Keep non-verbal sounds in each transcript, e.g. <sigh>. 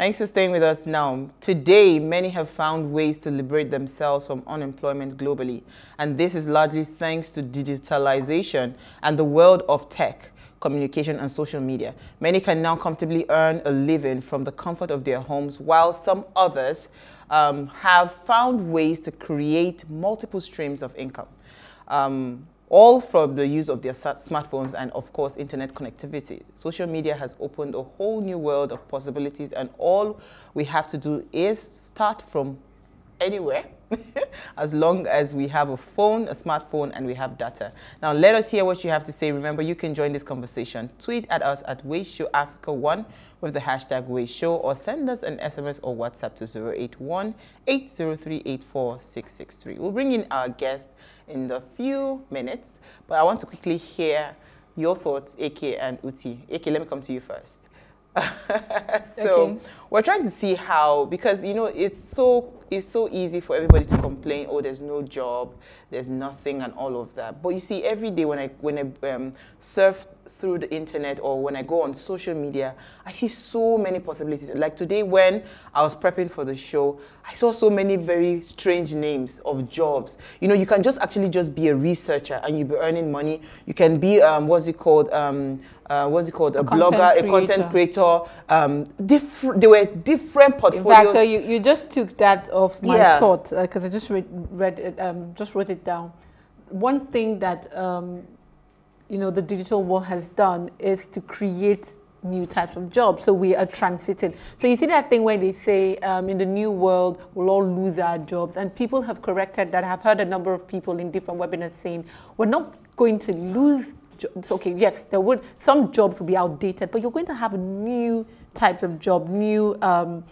Thanks for staying with us now. Today, many have found ways to liberate themselves from unemployment globally. And this is largely thanks to digitalization and the world of tech, communication, and social media. Many can now comfortably earn a living from the comfort of their homes, while some others um, have found ways to create multiple streams of income. Um, all from the use of their smartphones and of course internet connectivity. Social media has opened a whole new world of possibilities and all we have to do is start from anywhere <laughs> as long as we have a phone, a smartphone, and we have data. Now, let us hear what you have to say. Remember, you can join this conversation. Tweet at us at Ways Show Africa 1 with the hashtag Ways Show or send us an SMS or WhatsApp to 081 803 84663. We'll bring in our guest in the few minutes, but I want to quickly hear your thoughts, AK and Uti. AK, let me come to you first. <laughs> so okay. we're trying to see how because you know it's so it's so easy for everybody to complain oh there's no job there's nothing and all of that. But you see every day when i when i um, surf through the internet or when I go on social media, I see so many possibilities. Like today when I was prepping for the show, I saw so many very strange names of jobs. You know, you can just actually just be a researcher and you'll be earning money. You can be, um, what's it called? Um, uh, what's it called? A, a blogger, creator. a content creator. Um, different. There were different portfolios. In fact, so you, you just took that off my yeah. thought because uh, I just read, read it, um, just wrote it down. One thing that um, you know, the digital world has done is to create new types of jobs. So we are transiting. So you see that thing where they say um, in the new world, we'll all lose our jobs. And people have corrected that. I've heard a number of people in different webinars saying, we're not going to lose jobs. Okay, yes, there would, some jobs will be outdated, but you're going to have new types of job, new, um,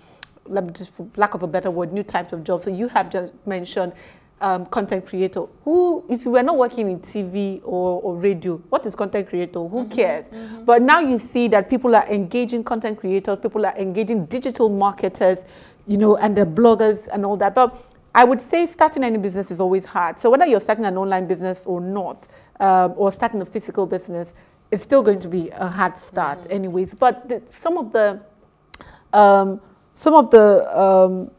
let me just, for lack of a better word, new types of jobs. So you have just mentioned um, content creator. Who if you were not working in tv or, or radio what is content creator? Who mm -hmm, cares? Mm -hmm. but now you see that people are engaging content creators people are engaging digital marketers you know and the bloggers and all that. But i would say starting any business is always hard. So whether you're starting an online business or not um, or starting a physical business it's still going to be a hard start mm -hmm. anyways. But the, some of the um, some of the um,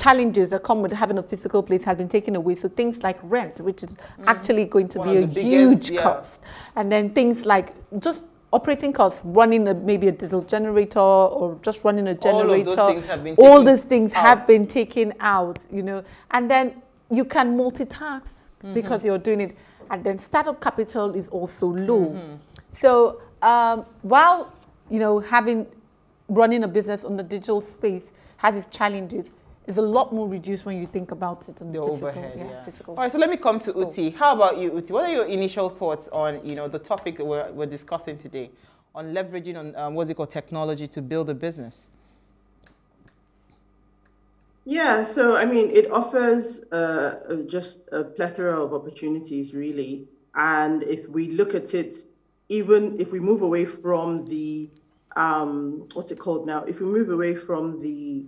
challenges that come with having a physical place has been taken away. So things like rent, which is mm. actually going to One be a biggest, huge yeah. cost. And then things like just operating costs, running a, maybe a diesel generator or just running a generator. All those things have been All those things out. have been taken out, you know. And then you can multitask mm -hmm. because you're doing it. And then startup capital is also low. Mm -hmm. So um, while, you know, having running a business on the digital space has its challenges, is a lot more reduced when you think about it. And the physical, overhead, yeah, yeah. Physical. All right, so let me come to Uti. How about you, Uti? What are your initial thoughts on, you know, the topic we're, we're discussing today on leveraging on, um, what's it called, technology to build a business? Yeah, so I mean, it offers uh, just a plethora of opportunities, really. And if we look at it, even if we move away from the, um, what's it called now? If we move away from the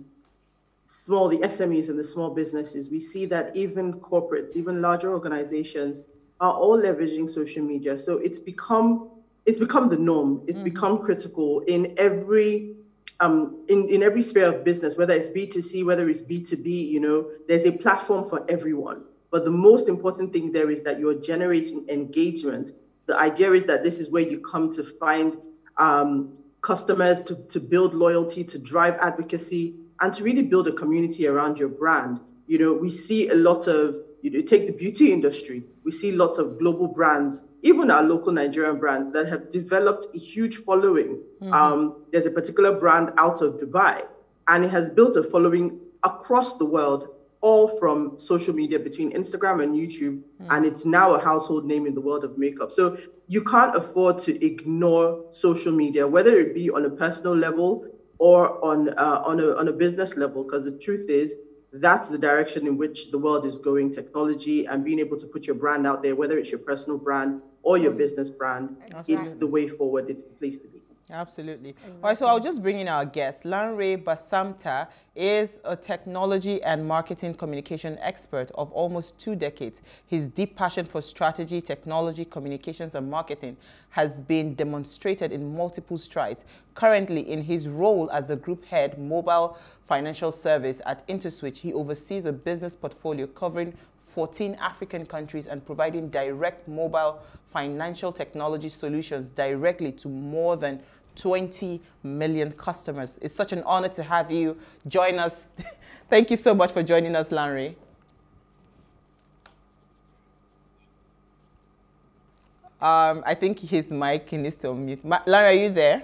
small, the SMEs and the small businesses, we see that even corporates, even larger organizations are all leveraging social media. So it's become it's become the norm. It's mm-hmm. become critical in every um, in, in every sphere of business, whether it's B2C, whether it's B2B, you know, there's a platform for everyone. But the most important thing there is that you're generating engagement. The idea is that this is where you come to find um, customers, to, to build loyalty, to drive advocacy, and to really build a community around your brand. You know, we see a lot of, you know, take the beauty industry, we see lots of global brands, even our local Nigerian brands that have developed a huge following. Mm-hmm. Um, there's a particular brand out of Dubai, and it has built a following across the world, all from social media between Instagram and YouTube, mm-hmm. and it's now a household name in the world of makeup. So you can't afford to ignore social media, whether it be on a personal level or on uh, on a on a business level because the truth is that's the direction in which the world is going technology and being able to put your brand out there whether it's your personal brand or your business brand it's the way forward it's the place to be Absolutely. Exactly. All right, so I'll just bring in our guest. Lanre Basamta is a technology and marketing communication expert of almost two decades. His deep passion for strategy, technology, communications, and marketing has been demonstrated in multiple strides. Currently, in his role as the group head mobile financial service at Interswitch, he oversees a business portfolio covering 14 African countries and providing direct mobile financial technology solutions directly to more than 20 million customers. It's such an honor to have you join us. <laughs> Thank you so much for joining us, Lanre. Um, I think his mic needs to unmute. Ma Lanre, are you there?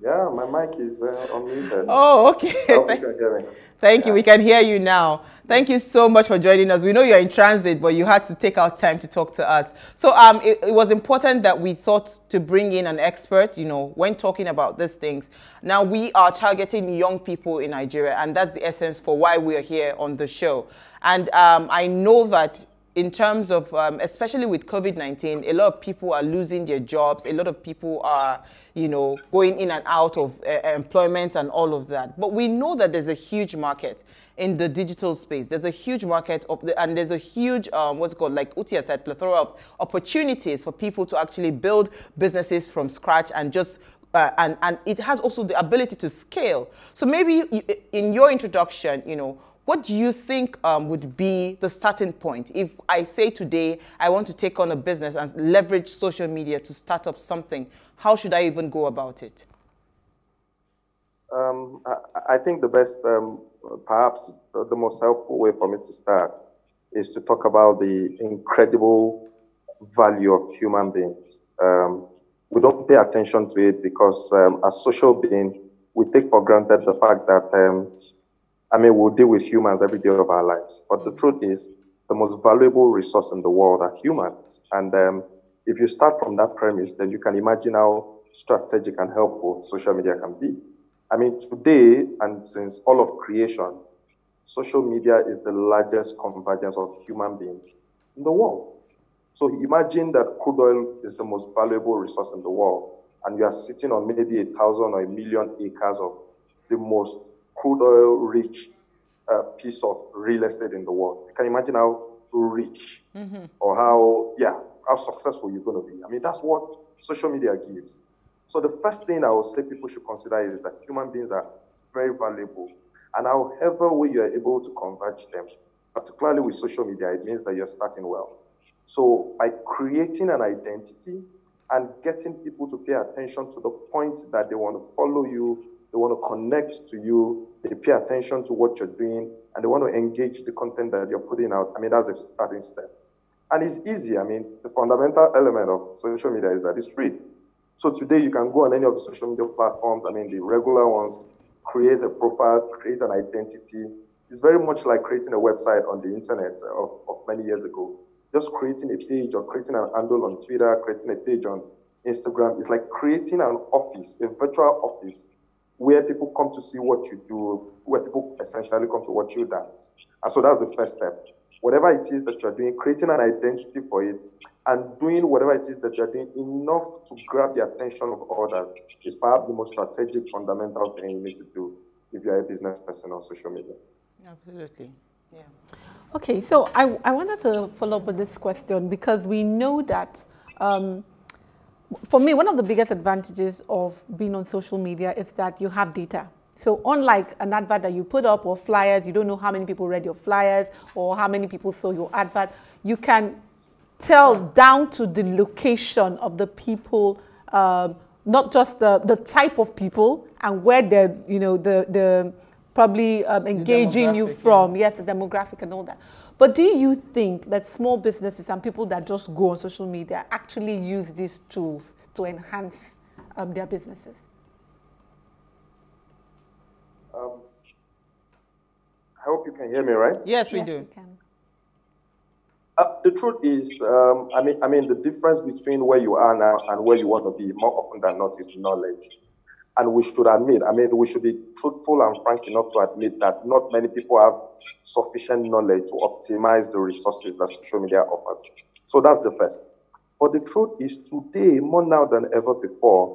Yeah, my mic is uh, unmuted. Oh, okay. <laughs> Thank yeah. you. We can hear you now. Thank you so much for joining us. We know you're in transit, but you had to take out time to talk to us. So um, it, it, was important that we thought to bring in an expert, you know, when talking about these things. Now, we are targeting young people in Nigeria, and that's the essence for why we are here on the show. And um, I know that in terms of, um, especially with COVID-19, a lot of people are losing their jobs. A lot of people are, you know, going in and out of uh, employment and all of that. But we know that there's a huge market in the digital space. There's a huge market, the, and there's a huge, um, what's it called, like Utia said, plethora of opportunities for people to actually build businesses from scratch and just uh, and, and it has also the ability to scale. So maybe in your introduction, you know, what do you think um, would be the starting point? If I say today I want to take on a business and leverage social media to start up something, how should I even go about it? Um, I, I, think the best, um, perhaps the most helpful way for me to start is to talk about the incredible value of human beings. Um, we don't pay attention to it because um, as social beings, we take for granted the fact that um, I mean, we'll deal with humans every day of our lives. But the truth is, the most valuable resource in the world are humans. And um, if you start from that premise, then you can imagine how strategic and helpful social media can be. I mean, today, and since all of creation, social media is the largest convergence of human beings in the world. So imagine that crude oil is the most valuable resource in the world, and you are sitting on maybe a thousand or a million acres of the most crude oil rich uh, piece of real estate in the world. You can imagine how rich mm-hmm. or how, yeah, how successful you're going to be. I mean, that's what social media gives. So the first thing I would say people should consider is that human beings are very valuable. And however way you're able to converge them, particularly with social media, it means that you're starting well. So by creating an identity and getting people to pay attention to the point that they want to follow you they want to connect to you. They pay attention to what you're doing and they want to engage the content that you're putting out. I mean, that's a starting step. And it's easy. I mean, the fundamental element of social media is that it's free. So today you can go on any of the social media platforms. I mean, the regular ones, create a profile, create an identity. It's very much like creating a website on the internet of, of many years ago. Just creating a page or creating an handle on Twitter, creating a page on Instagram. It's like creating an office, a virtual office where people come to see what you do, where people essentially come to watch you dance. And so that's the first step. Whatever it is that you're doing, creating an identity for it, and doing whatever it is that you're doing enough to grab the attention of others is perhaps the most strategic, fundamental thing you need to do if you're a business person on social media. Absolutely. Yeah. Okay, so I, I wanted to follow up with this question because we know that um, for me, one of the biggest advantages of being on social media is that you have data. So unlike an advert that you put up or flyers, you don't know how many people read your flyers or how many people saw your advert. You can tell down to the location of the people, uh, not just the, the type of people and where they're, you know, the, the probably um, engaging the you from. Yeah. Yes, the demographic and all that. But do you think that small businesses and people that just go on social media actually use these tools to enhance um, their businesses? Um, I hope you can hear me, right? Yes, we yes, do. We uh, the truth is, um, I mean, I mean, the difference between where you are now and where you want to be, more often than not, is knowledge. And we should admit, I mean, we should be truthful and frank enough to admit that not many people have sufficient knowledge to optimize the resources that social media offers. So that's the first. But the truth is, today, more now than ever before,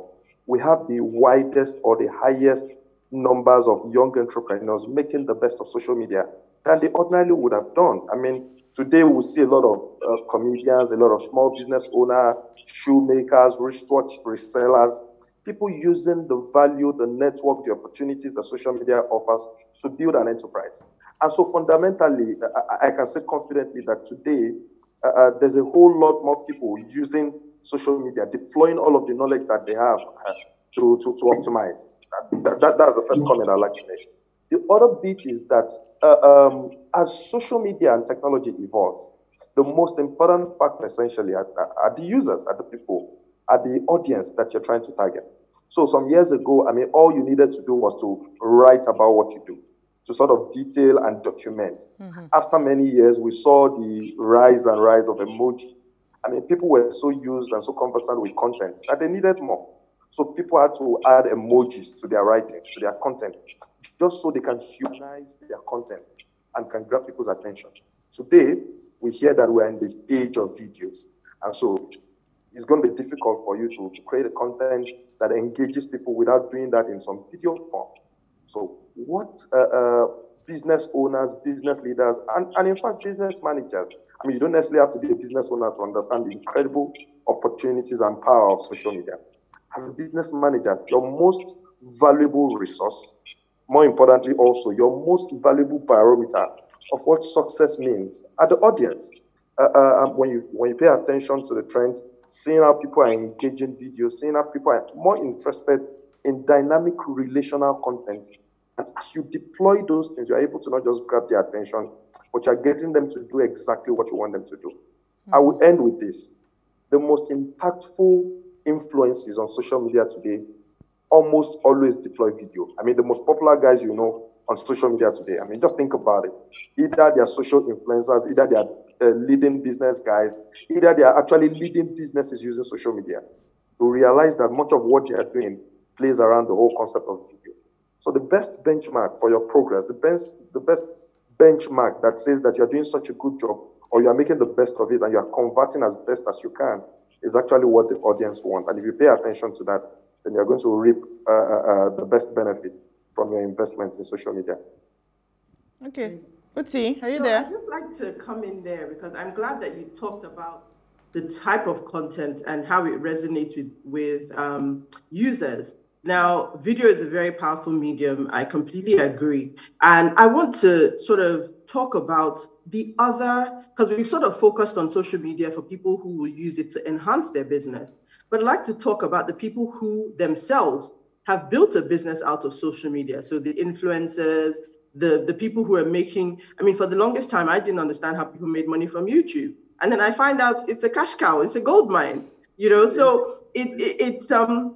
we have the widest or the highest numbers of young entrepreneurs making the best of social media than they ordinarily would have done. I mean, today we see a lot of uh, comedians, a lot of small business owners, shoemakers, wristwatch resellers, people using the value, the network, the opportunities that social media offers to build an enterprise. And so fundamentally, I, I can say confidently that today uh, uh, there's a whole lot more people using social media, deploying all of the knowledge that they have uh, to, to, to optimize. That, that, that's the first comment I'd like to make. The other bit is that uh, um, as social media and technology evolves, the most important factor essentially are, are, the users, are the people, are the audience that you're trying to target. So some years ago, I mean, all you needed to do was to write about what you do, to sort of detail and document. Mm-hmm. After many years, we saw the rise and rise of emojis. I mean, people were so used and so conversant with content that they needed more. So people had to add emojis to their writings, to their content, just so they can humanize their content and can grab people's attention. Today, we hear that we're in the age of videos. And so it's going to be difficult for you to, to create a content that engages people without doing that in some video form. So what uh, uh, business owners, business leaders, and, and in fact, business managers, I mean, you don't necessarily have to be a business owner to understand the incredible opportunities and power of social media as a business manager, your most valuable resource, more importantly, also your most valuable barometer of what success means are the audience. Uh, uh, um, when you when you pay attention to the trends, seeing how people are engaging videos, seeing how people are more interested in dynamic relational content, and as you deploy those things, you're able to not just grab their attention, but you're getting them to do exactly what you want them to do. Mm-hmm. I will end with this: the most impactful influences on social media today almost always deploy video. I mean, the most popular guys you know on social media today, I mean, just think about it. Either they're social influencers, either they're uh, leading business guys, either they are actually leading businesses using social media. To realize that much of what they are doing plays around the whole concept of video. So the best benchmark for your progress, the best, the best benchmark that says that you're doing such a good job or you're making the best of it and you're converting as best as you can is actually what the audience wants. And if you pay attention to that, then you're going to reap uh, uh, uh the best benefit from your investments in social media. Okay. Uti, are you so there? I'd just like to come in there because I'm glad that you talked about the type of content and how it resonates with, with um, users. Now, video is a very powerful medium. I completely agree. And I want to sort of talk about the other, because we've sort of focused on social media for people who will use it to enhance their business. But I'd like to talk about the people who themselves have built a business out of social media. So the influencers, the, the people who are making, I mean, for the longest time, I didn't understand how people made money from YouTube. And then I find out it's a cash cow, it's a gold mine, you know? So it, it, it um,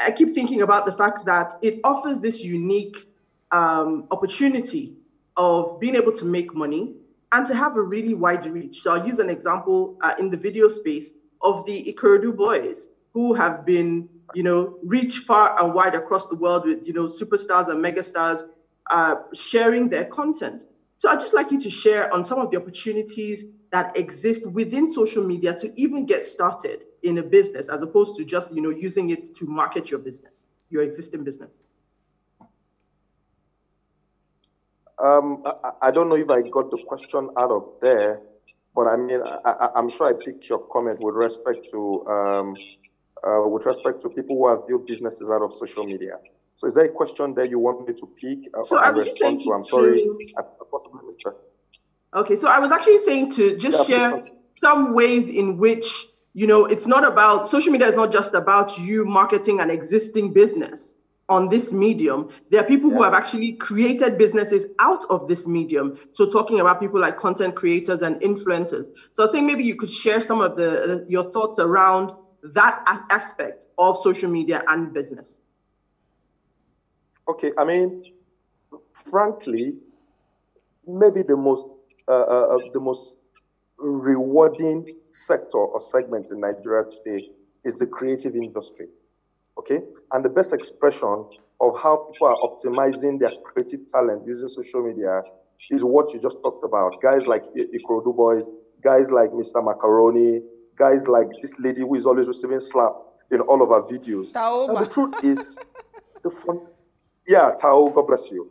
I keep thinking about the fact that it offers this unique um, opportunity of being able to make money and to have a really wide reach. So I'll use an example uh, in the video space of the Ikorodu boys who have been, you know, reach far and wide across the world with, you know, superstars and megastars uh, sharing their content. So I'd just like you to share on some of the opportunities that exist within social media to even get started in a business as opposed to just you know using it to market your business your existing business um, I, I, don't know if I got the question out of there, but I mean, I, am sure I picked your comment with respect to um, uh, with respect to people who have built businesses out of social media. So, is there a question there you want me to pick uh, so and respond to? I'm sorry, I possibly missed that. Okay, so I was actually saying to just yeah, share some ways in which, you know, it's not about social media is not just about you marketing an existing business on this medium. There are people yeah. who have actually created businesses out of this medium. So talking about people like content creators and influencers. So I was saying maybe you could share some of the uh, your thoughts around that aspect of social media and business. Okay, I mean, frankly, maybe the most uh, uh, the most rewarding sector or segment in Nigeria today is the creative industry. Okay? And the best expression of how people are optimizing their creative talent using social media is what you just talked about. Guys like Ikorodu Boys, guys like Mr. Macaroni, guys like this lady who is always receiving slap. in all of our videos. The truth is, the fun, yeah, Tao, God bless you.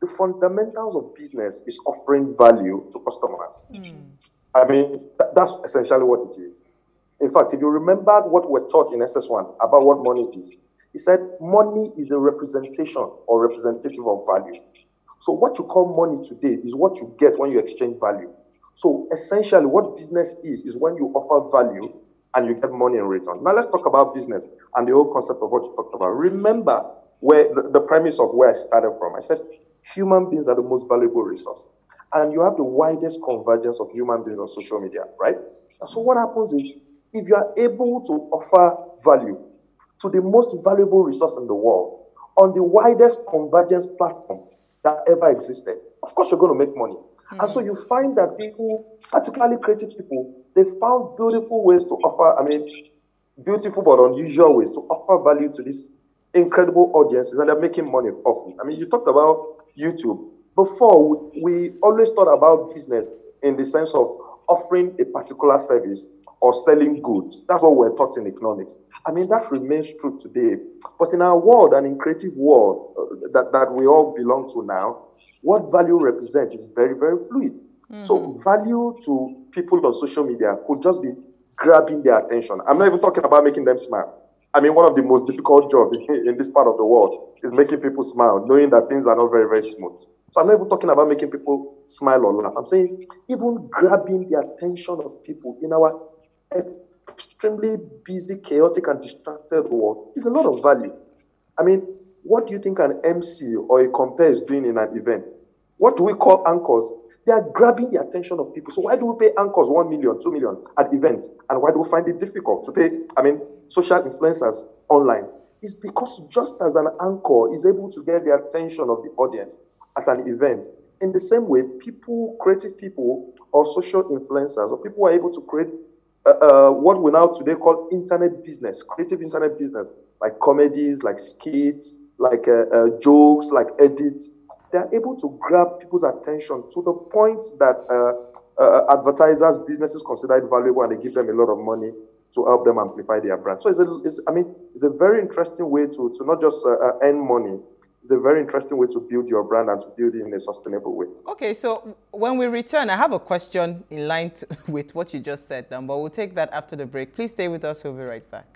The fundamentals of business is offering value to customers. Mm. I mean, that's essentially what it is. In fact, if you remember what we're taught in SS1 about what money is, he said money is a representation or representative of value. So what you call money today is what you get when you exchange value. So essentially, what business is is when you offer value and you get money in return. Now let's talk about business and the whole concept of what you talked about. Remember where the, the premise of where I started from. I said human beings are the most valuable resource, and you have the widest convergence of human beings on social media, right? So what happens is if you are able to offer value to the most valuable resource in the world on the widest convergence platform that ever existed, of course you're going to make money. Mm. And so you find that people, particularly creative people, they found beautiful ways to offer, I mean, beautiful but unusual ways to offer value to these incredible audiences and they're making money off it. I mean, you talked about YouTube. Before, we always thought about business in the sense of offering a particular service or selling goods. That's what we're taught in economics. I mean, that remains true today. But in our world and in creative world uh, that, that we all belong to now, what value represents is very, very fluid. Mm-hmm. So value to people on social media could just be grabbing their attention. I'm not even talking about making them smile. I mean, one of the most difficult <laughs> jobs in, this part of the world is making people smile, knowing that things are not very, very smooth. So I'm not even talking about making people smile or laugh. I'm saying even grabbing the attention of people in our extremely busy, chaotic, and distracted world is a lot of value. I mean, what do you think an MC or a compare is doing in an event? What do we call anchors? They are grabbing the attention of people. So why do we pay anchors 1 million, 2 million at events? And why do we find it difficult to pay, I mean, social influencers online? is because just as an anchor is able to get the attention of the audience at an event, in the same way, people, creative people, or social influencers, or people are able to create uh, uh, what we now today call internet business, creative internet business, like comedies, like skits, like uh, uh, jokes, like edits. They are able to grab people's attention to the point that uh, uh, advertisers, businesses consider it valuable, and they give them a lot of money to help them amplify their brand. So it's, a, it's I mean, it's a very interesting way to to not just uh, uh, earn money, it's a very interesting way to build your brand and to build it in a sustainable way. Okay, so when we return, I have a question in line to, <laughs> with what you just said, but we'll take that after the break. Please stay with us. We'll be right back.